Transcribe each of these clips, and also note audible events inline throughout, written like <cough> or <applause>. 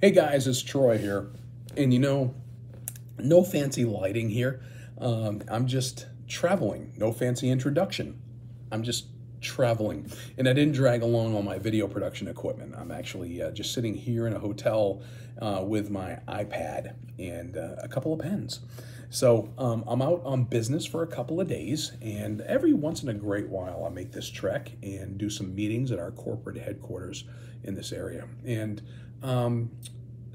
Hey guys, it's Troy here. And you know, no fancy lighting here. Um, I'm just traveling, no fancy introduction. I'm just traveling. And I didn't drag along all my video production equipment. I'm actually uh, just sitting here in a hotel uh, with my iPad and uh, a couple of pens. So um, I'm out on business for a couple of days, and every once in a great while, I make this trek and do some meetings at our corporate headquarters in this area. And um,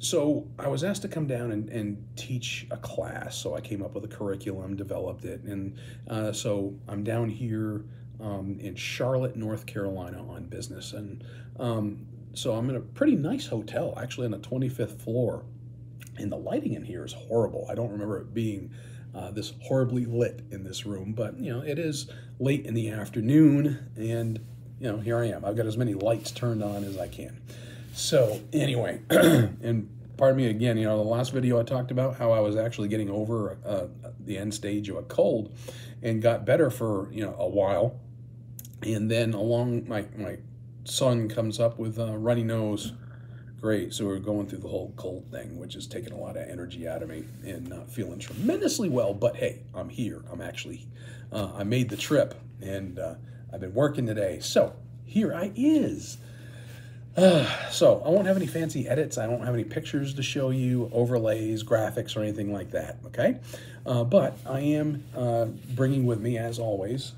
so I was asked to come down and, and, teach a class. So I came up with a curriculum, developed it, and uh, so I'm down here um, in Charlotte, North Carolina, on business. And um, so I'm in a pretty nice hotel, actually on the 25th floor, and the lighting in here is horrible. I don't remember it being. Uh, this horribly lit in this room, but you know it is late in the afternoon, and you know here I am. I've got as many lights turned on as I can. So anyway, <clears throat> and pardon me again, you know, the last video I talked about how I was actually getting over uh, the end stage of a cold and got better for, you know, a while. And then along my, my son comes up with a runny nose. Great. So we're going through the whole cold thing, which is taking a lot of energy out of me and not feeling tremendously well. But hey, I'm here. I'm actually, uh, I made the trip and uh, I've been working today. So here I is. <sighs> so I won't have any fancy edits. I don't have any pictures to show you, overlays, graphics, or anything like that, okay? Uh, but I am uh, bringing with me, as always,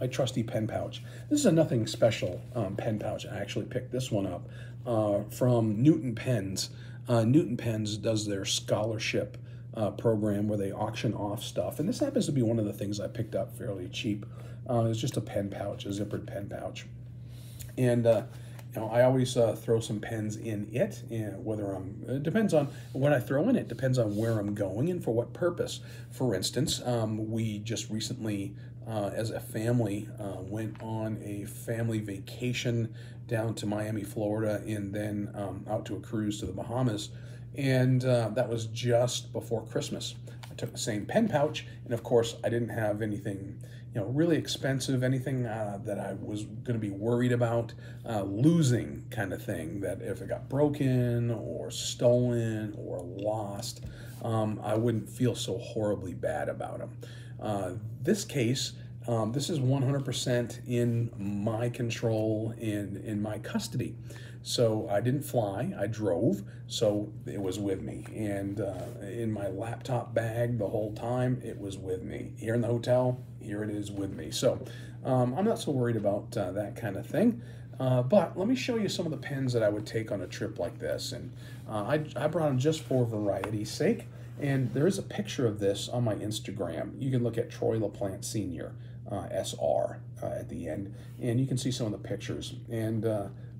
my trusty pen pouch. This is a nothing special um, pen pouch. I actually picked this one up uh, from Newton Pens. Uh, Newton Pens does their scholarship uh, program where they auction off stuff. And this happens to be one of the things I picked up fairly cheap. Uh, it's just a pen pouch, a zippered pen pouch. And know, I always uh, throw some pens in it, and whether I'm, it depends on what I throw in it, depends on where I'm going and for what purpose. For instance, um, we just recently, uh, as a family, uh, went on a family vacation down to Miami, Florida, and then um, out to a cruise to the Bahamas. And uh, that was just before Christmas. I took the same pen pouch, and of course, I didn't have anything you know, really expensive, anything uh, that I was going to be worried about uh, losing, kind of thing. That if it got broken or stolen or lost, um, I wouldn't feel so horribly bad about them. Uh, this case, um, this is 100% in my control and in my custody. So I didn't fly, I drove, so it was with me. And uh, in my laptop bag the whole time, it was with me. Here in the hotel, here it is with me. So um, I'm not so worried about uh, that kind of thing. Uh, but let me show you some of the pens that I would take on a trip like this. And uh, I, I brought them just for variety's sake. And there is a picture of this on my Instagram. You can look at Troy LaPlante Sr., uh, SR, uh, at the end, and you can see some of the pictures. And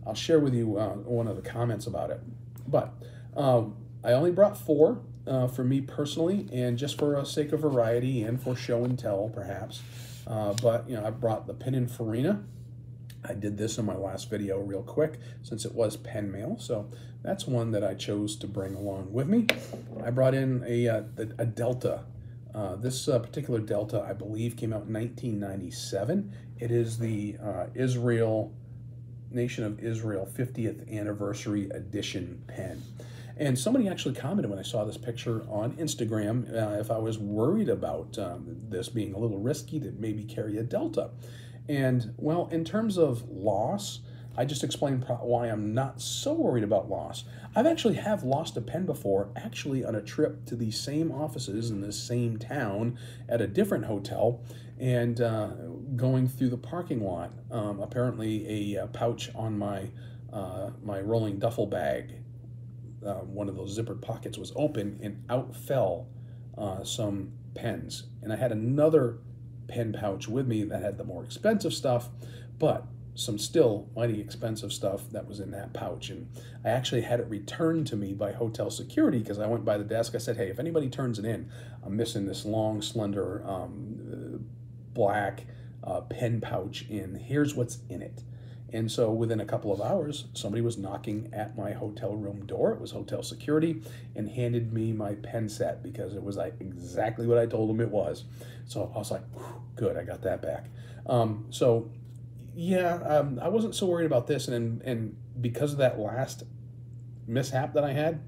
I'll share with you uh, one of the comments about it. But um, I only brought four uh, for me personally, and just for a sake of variety and for show and tell, perhaps. Uh, but you know, I brought the Pininfarina. I did this in my last video real quick since it was pen mail, so that's one that I chose to bring along with me. I brought in a, uh, a Delta. Uh, this uh, particular Delta, I believe, came out in 1997. It is the Israel Nation of Israel 50th Anniversary Edition pen. And somebody actually commented when I saw this picture on Instagram uh, if I was worried about um, this being a little risky to maybe carry a Delta. And well, in terms of loss, I just explained why I'm not so worried about loss. I've actually have lost a pen before, actually on a trip to the same offices in the same town at a different hotel, and uh, going through the parking lot. Um, apparently, a, a, pouch on my uh, my rolling duffel bag, uh, one of those zippered pockets was open, and out fell uh, some pens. And I had another pen pouch with me that had the more expensive stuff, but some still mighty expensive stuff that was in that pouch. And I actually had it returned to me by hotel security because I went by the desk. I said, hey, if anybody turns it in, I'm missing this long, slender, um, black uh, pen pouch in. Here's what's in it. And so within a couple of hours, somebody was knocking at my hotel room door. It was hotel security and handed me my pen set because it was like exactly what I told them it was. So I was like, good, I got that back. Um, so yeah, um, I wasn't so worried about this. And, and because of that last mishap that I had,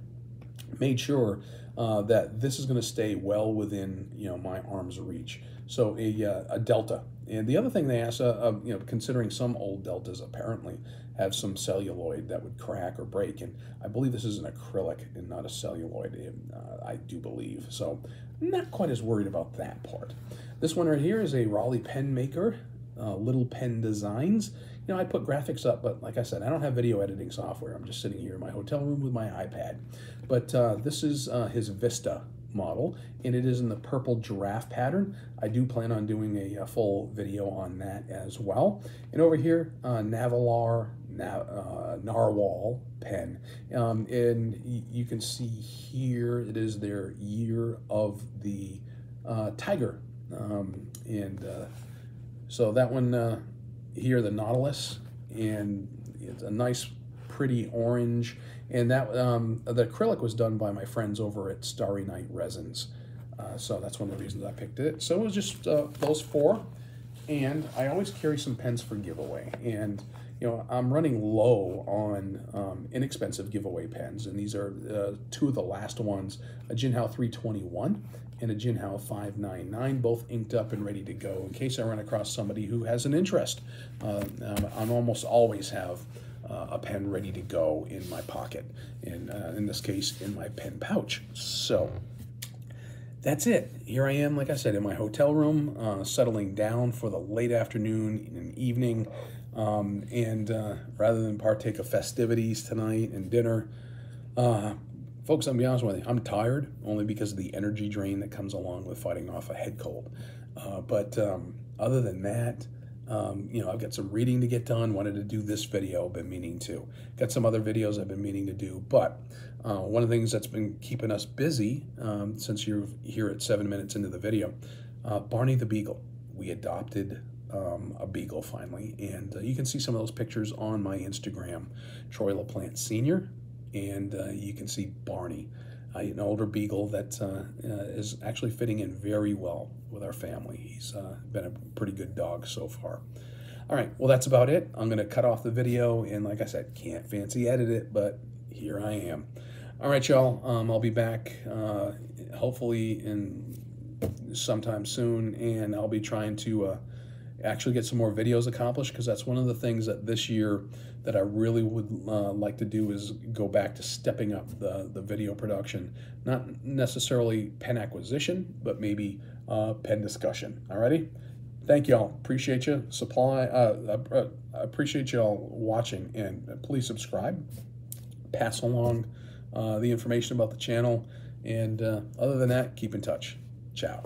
made sure uh, that this is going to stay well within you know my arm's reach. So a, uh, a delta. And the other thing they asked, uh, uh, you know, considering some old deltas apparently have some celluloid that would crack or break, and I believe this is an acrylic and not a celluloid. Uh, I do believe so. Not quite as worried about that part. This one right here is a Raleigh pen maker, uh, Little Pen Designs. You know, I put graphics up, but like I said, I don't have video editing software. I'm just sitting here in my hotel room with my iPad. But uh, this is uh, his Vista model, and it is in the purple giraffe pattern. I do plan on doing a, a full video on that as well. And over here, uh, Navalar na uh, Narwhal pen. Um, and you can see here, it is their year of the uh, tiger. Um, and uh, so that one uh, here, the Nautilus, and it's a nice pretty orange. And that um, the acrylic was done by my friends over at Starry Night Resins. Uh, so that's one of the reasons I picked it. So it was just uh, those four. And I always carry some pens for giveaway. And, you know, I'm running low on um, inexpensive giveaway pens. And these are uh, two of the last ones, a Jinhao 321 and a Jinhao 599, both inked up and ready to go in case I run across somebody who has an interest. Uh, um, I'm almost always have uh, a pen ready to go in my pocket, and uh, in this case, in my pen pouch. So that's it. Here I am, like I said, in my hotel room, uh, settling down for the late afternoon and evening. Um, and uh, rather than partake of festivities tonight and dinner, uh, folks, I'll be honest with you, I'm tired only because of the energy drain that comes along with fighting off a head cold. Uh, but um, other than that, um, you know, I've got some reading to get done. Wanted to do this video, been meaning to. Got some other videos I've been meaning to do. But uh, one of the things that's been keeping us busy um, since you're here at seven minutes into the video, uh, Barney the Beagle. We adopted um, a beagle finally, and uh, you can see some of those pictures on my Instagram, Troy LaPlante Senior, and uh, you can see Barney an older beagle that uh, uh, is actually fitting in very well with our family. He's uh, been a pretty good dog so far. All right, well, that's about it. I'm going to cut off the video, and like I said, can't fancy edit it, but here I am. All right, y'all, um, I'll be back uh, hopefully in sometime soon, and I'll be trying to uh, actually get some more videos accomplished because that's one of the things that this year that I really would uh, like to do is go back to stepping up the, the video production. Not necessarily pen acquisition, but maybe uh, pen discussion. Alrighty? Thank y'all. Appreciate you. Supply. Uh, uh, uh appreciate y'all watching, and please subscribe. Pass along uh, the information about the channel, and other than that, keep in touch. Ciao.